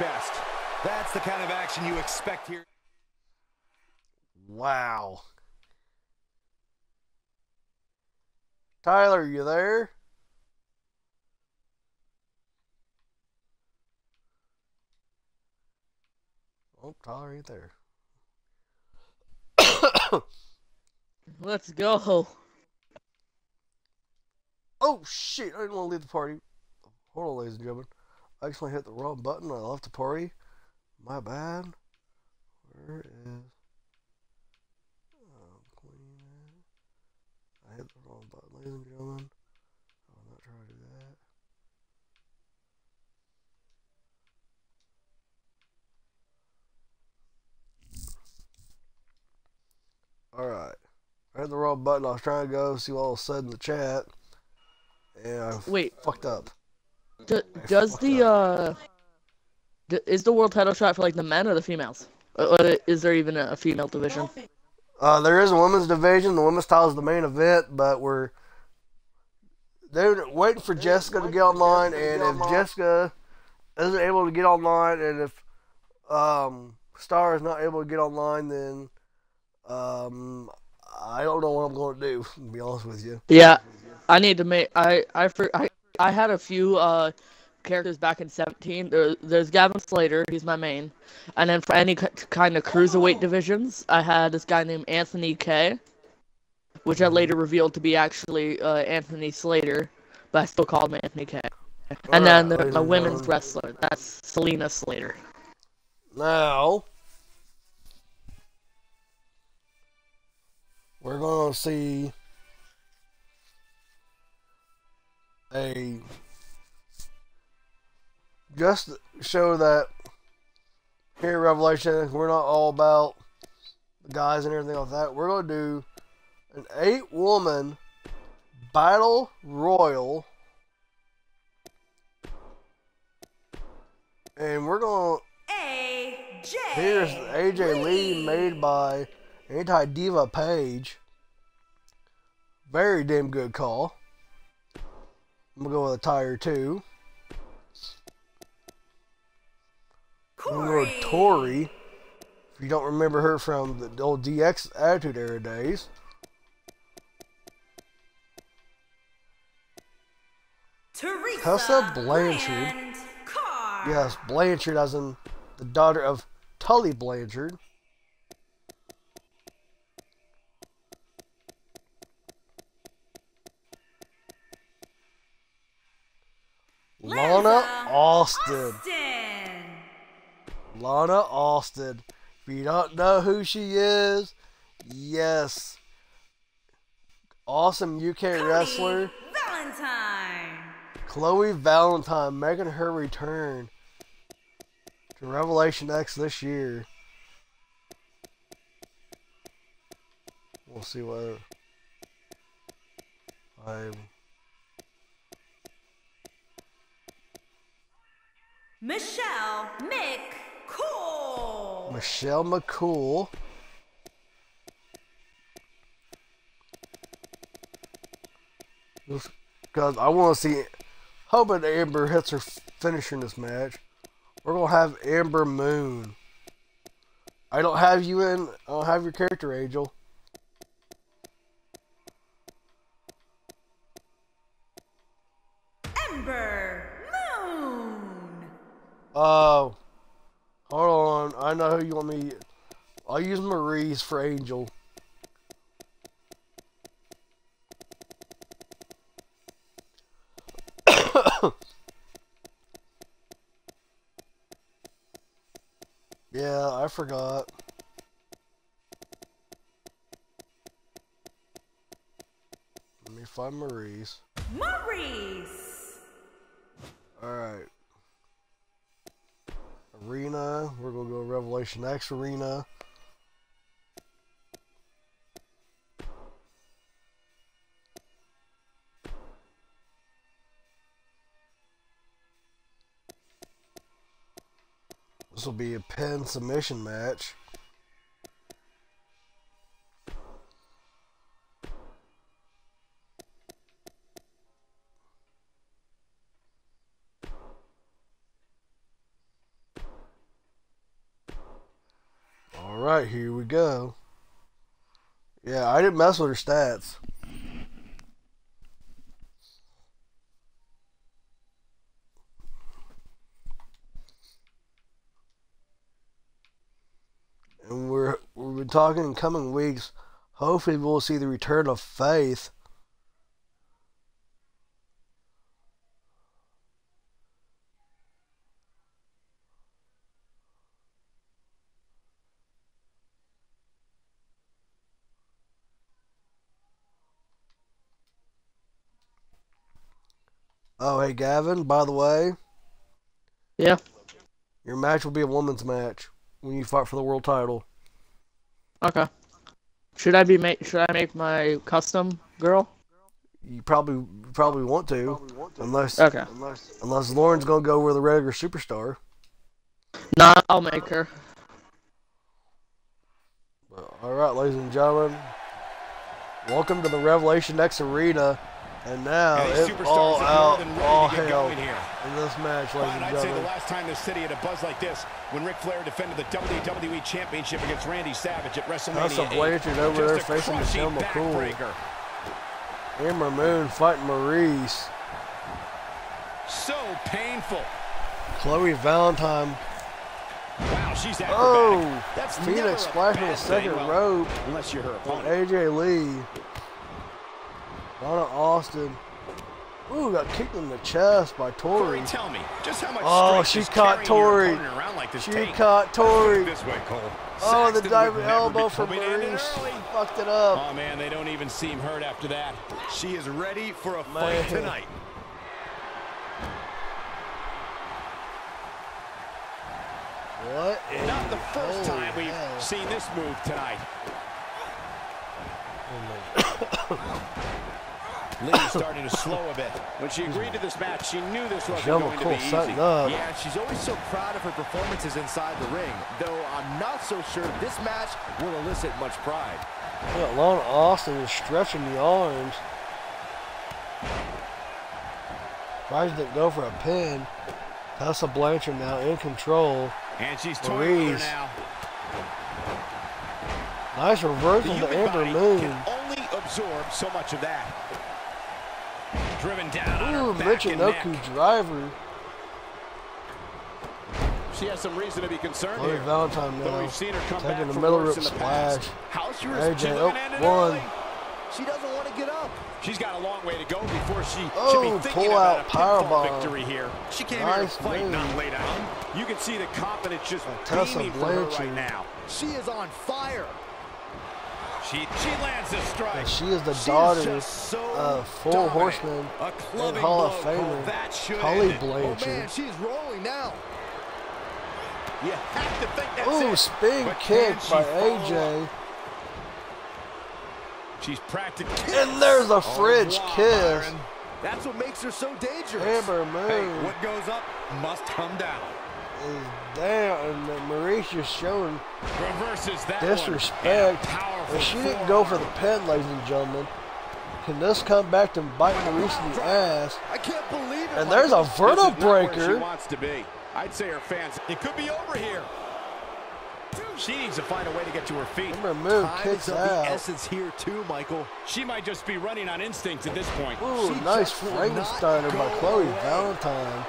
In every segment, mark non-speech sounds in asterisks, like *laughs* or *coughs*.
best. That's the kind of action you expect here. Wow. Tyler, you there? Oh, Tyler ain't there. *coughs* Let's go. Oh shit! I didn't want to leave the party. Hold on, ladies and gentlemen. I actually hit the wrong button. I left the party. My bad. Where is um? I hit the wrong button, ladies and gentlemen. I will not try to do that. Alright. I hit the wrong button. I was trying to go see what was said in the chat. And I Wait, fucked up. D- does the uh, d- is the world title shot for like the men or the females? Or, or is there even a female division? Uh, there is a women's division. The women's title is the main event, but we're they're waiting for Jessica to get online, and if Jessica isn't able to get online, and if um, Star is not able to get online, then um, I don't know what I'm going to do. *laughs* To be honest with you. Yeah, I need to make. I I for, I I had a few uh characters back in 17. There, there's Gavin Slater, he's my main, and then for any kind of cruiserweight divisions, I had this guy named Anthony K, which I later revealed to be actually uh, Anthony Slater, but I still called him Anthony K. And then a women's wrestler, that's Selena Slater. Now we're going to see a just show that here at Revelation we're not all about the guys and everything like that. We're going to do an eight woman battle royal. And we're going to AJ. Here's AJ Lee made by Anti Diva Page. Very damn good call. I'm gonna go with a tire two. I'm gonna go with Tori. If you don't remember her from the old DX Attitude Era days. Teresa Tessa Blanchard. Bland Yes, Blanchard as in the daughter of Tully Blanchard. Lana Austin. Austin. Lana Austin. If you don't know who she is, yes. Awesome UK wrestler. Valentine. Chloe Valentine making her return to Revelation X this year. We'll see whether I Michelle McCool. Michelle McCool. Because I want to see, hoping Amber hits her finishing this match. We're gonna have Amber Moon. I don't have you in. I don't have your character, Angel. Oh, hold on. I know who you want me. I'll use Maurice for Angel. *coughs* yeah, I forgot. Let me find Maurice. Maurice. Alright. Arena. We're gonna go Revelation X Arena. This will be a pin submission match. Go. Yeah, I didn't mess with her stats. And we're we've been talking in coming weeks. Hopefully, we'll see the return of faith. Oh, hey, Gavin, by the way, Yeah. your match will be a woman's match when you fight for the world title. Okay. Should I be make should I make my custom girl? You probably probably want to, unless Okay. unless Lauren's gonna go with a regular superstar. Nah, I'll make her. All right, ladies and gentlemen, welcome to the Revelation X Arena, and now And these it's all out, all hell going here. in this match, ladies and I'd say the last time the city had a buzz like this when Ric Flair defended the WWE Championship against Randy Savage at WrestleMania Tessa 8. Blanchard over there a facing Michelle McCool. Amber Moon fighting Maurice. So painful. Chloe Valentine. Wow, she's oh, acrobatic. Oh, That's Phoenix a splash with bad a second. Well, rope Unless you're her opponent. AJ Lee. Donna Austin. Ooh, got kicked in the chest by Tori. Corey, tell me, just how much Oh, she caught Tori. around like She take? caught Tori. This way, Cole. Oh, the diving elbow from Maurice. Fucked it up. Oh man, they don't even seem hurt after that. She is ready for a Man. fight tonight. What? Not the first holy time we've hell? seen this move tonight. *coughs* Lee's starting to slow a bit. When she agreed to this match, she knew this wasn't going to be easy. up. Yeah, she's always so proud of her performances inside the ring, though I'm not so sure this match will elicit much pride. Yeah, Lana Austin is stretching the arms. Tries to go for a pin. Tessa Blanchard now in control. And she's toying her now. Nice The reversal to Amber body Moon. can only absorb so much of that. Driven down Ooh, her back and neck. Michinoku driver. She has some reason to be concerned Chloe here. Valentine Though now. we've seen her come Taking back the middle worse rope the past. splash. How's your AJ, she oh, looking at it one. early? She doesn't want to get up. She's got a long way to go before she Oh, should be thinking pull about a pinfall powerbomb. victory here. She came Nice here to fight, move. not lay down. You can see the confidence just Tessa beaming from her right now. She is on fire. She she lands a strike. And she is the She daughter just so of dominant. horseman A and Hall of. Famer That should Tully. Oh man, Blanchard. she's rolling now. You have to think that's Ooh, spin But kick by AJ. up? She's practically. And there's a oh, French wow, kiss. Byron. That's what makes her so dangerous. Amber Moon Hey, what goes up must come down. is down, and just showing Reverses that disrespect. one. And a powerful And she didn't go for the pin, ladies and gentlemen. Can this come back to bite Maurice in the ass? I can't believe it. And there's a vertebra She breaker. wants to be. I'd say her fans. It could be over here. She needs to find a way to get to her feet. Amber Moon Time kicks of the essence here too, Michael. She might just be running on instinct at this point. Ooh, She nice Frankensteiner by Chloe. Valentine.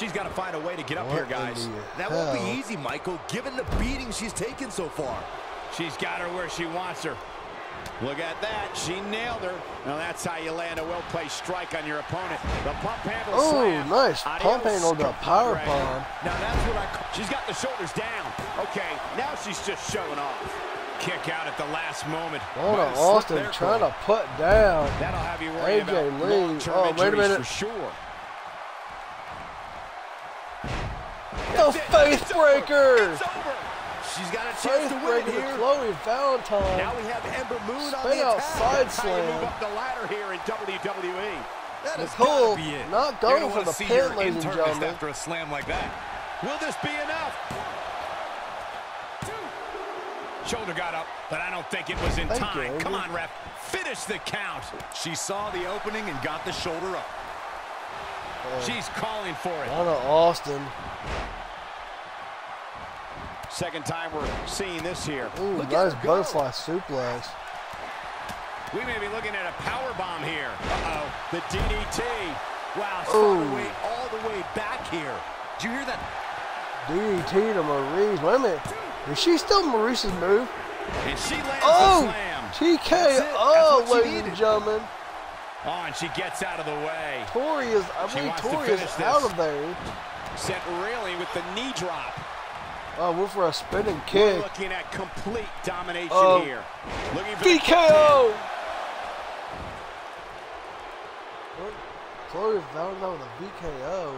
She's got to find a way to get up What here, guys. the That won't be easy, Michael, given the beating she's taken so far. She's got her where she wants her. Look at that. She nailed her. Now that's how you land a well-placed strike on your opponent. The pump handle Oh, slam. nice. Adios, Pump handle got power McGregor. bomb. Now that's what I call. She's got the shoulders down. Okay, now she's just showing off. Kick out at the last moment. Lana Might have slipped Austin trying to put down. That'll have you worried AJ about Lee. long-term Oh, wait a injuries minute. for sure. The it. Faith It's. Breaker! It's. She's got a chance Faith to win Breaker it to here. Chloe Valentine. Now we have Ember Moon on Spin the out attack. side That's how you move slam. up the ladder here in WWE. That Nicole gotta be it. not going for the see pin, ladies and gentlemen. after a slam like that. Will this be enough? Shoulder got up, but I don't think it was in Thank time. Andy. Come on, ref. Finish the count. She saw the opening and got the shoulder up. Uh, She's calling for it. Lana Austin. Second time we're seeing this here. Ooh, Look nice butterfly suplex. We may be looking at a power bomb here. Uh-oh, the DDT. Wow. Way all the way back here. Did you hear that? DDT to Maurice. Wait a minute. Is she still Maurice's move? And she lands Oh! the slam. TKO, That's what she ladies and gentlemen. Oh, and she gets out of the way. Tori is, I She believe wants to Tori is out of there. Sent reeling with the knee drop. Oh, we're for a spinning We're kick. looking at complete domination Oh. here. Looking for DKO! Found out with a VKO.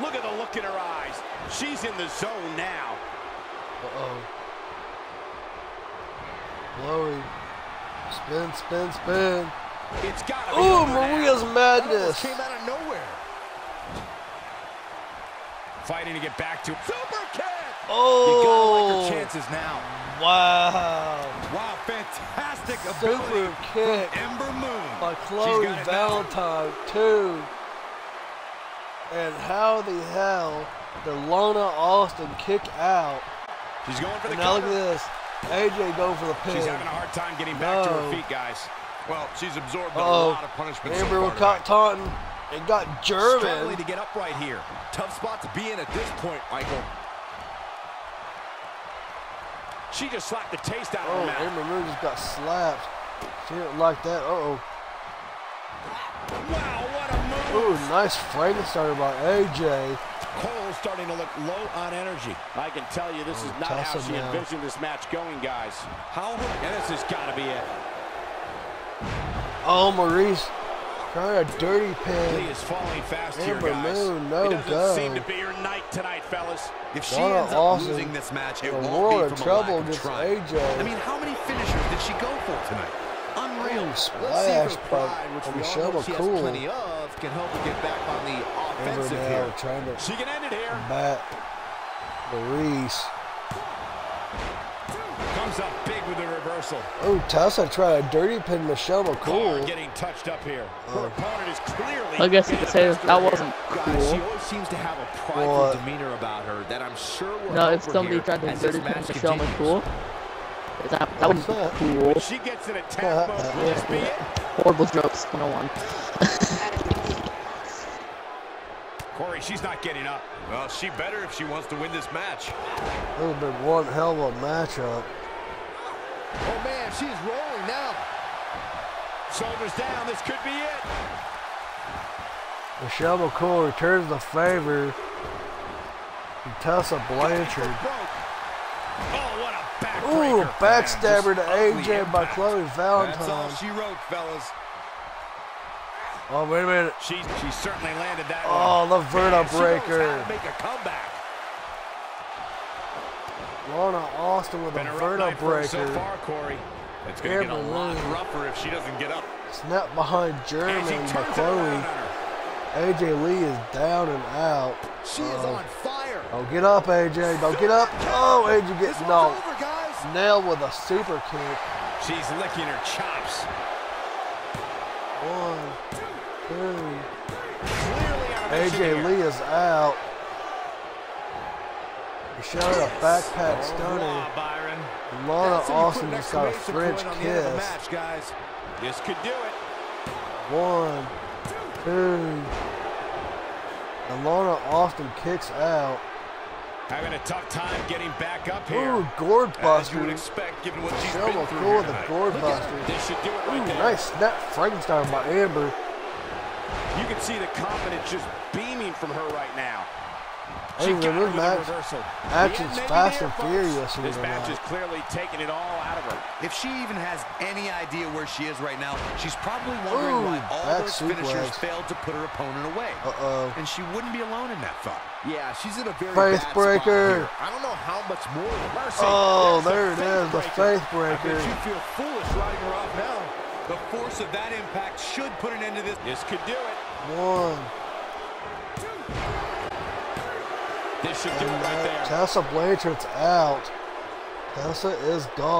Look at the look in her eyes. She's in the zone now. Uh-oh. Glory. Spin, spin, spin. It's got to be Ooh, now. Maria's That madness. came out of nowhere. Fighting to get back to Kick. You Oh, gotta like her chances now. wow. Wow, fantastic Super ability kick Ember Moon. by Chloe got. Valentine, too. And how the hell did Lana Austin kick out? She's going for the And now look at this. AJ going for the pin. She's having a hard time getting back to her feet, guys. Well, she's absorbed Uh-oh. a lot of punishment Amber so caught taunting and got German. Struggling to get upright here. Tough spot to be in at this point, Michael. She just slapped the taste out of Oh, her mouth. Amber Moon just got slapped. She didn't like that. Uh-oh. Wow, what a move. Ooh, nice Frankenstein by AJ. Cole's starting to look low on energy. I can tell you this Oh, is not how she now. envisioned this match going, guys. How? And this has got to be it. Oh, Maurice trying a dirty pin. is falling fast Amber here, guys. Moon, no it doesn't go. seem to be her night tonight, fellas. If she ends up Austin losing this match, it won't be from a trouble lack of trying. AJ. I mean, how many finishers did she go for tonight? Unreal. Splash pride, which we all know she has plenty of, can help her get back on the Amber offensive now here. trying to She can end it here. bat Maurice. Comes up big reversal. Oh, Tessa tried a dirty pin Michelle Car McCool. getting touched up here. Oh. Her opponent is clearly. I guess you could say getting the best that of wasn't here. Guys, she always seems to have a prideful What? demeanor about her that I'm sure will No, help if somebody tried to as this dirty pin Michelle. McCool, that, that would that? be cool. She gets in attack uh-huh. mode. Will this be it? Horrible jokes, 101. *laughs* Corey, she's not getting up. Well, she better if she wants to win this match. This has been one hell of a matchup. Oh, man, she's rolling now. Shoulders down. This could be it. Michelle McCool returns the favor to Tessa Blanchard. Oh, what a backbreaker. Ooh, backstabber to AJ by. Chloe That's all Valentine. she wrote, fellas. Oh, wait a minute. She, she certainly landed that Oh, one. the Man, she knows how to make a comeback. Lana Austin with a Been a rough night so far, Corey. It's gonna get a lot rougher if she doesn't get up. Snap behind German turns by it around Chloe. on her. AJ Lee is down and out. She is Oh. on fire. Don't get up, AJ. Don't get up. Oh, AJ gets knocked. Nailed with a super kick. She's licking her chops. One, two. A AJ. Lee is out. Michelle a backpack. Byron. Lana That's how you put Austin just got a French point on the end of the kiss. match, guys. This could do it. One, two. And Lana Austin kicks out. Having a tough time getting back up here. Ooh, gourd As you would expect, given what she's Michelle been through McCool here with a gourd buster. This should do it right Ooh, there. nice snap Frankenstein by Amber. You can see the confidence just beaming from her right now. Hey, She got this her with match, reversal. action's The end may be fast and furious here This match tonight. is clearly taking it all out of her. If she even has any idea where she is right now, she's probably wondering Ooh, why all back those finishers suplex. failed to put her opponent away. Uh-oh. And she wouldn't be alone in that thought. Yeah, she's in a very Faith bad spot breaker. here. I don't know how much more. Mercy. Oh, There's the there it is, the faith faith I breaker. bet you feel foolish riding her off now. The force of that impact should put an end to this. This could do it. One. Right there. Tessa Blanchard's out. Tessa is gone.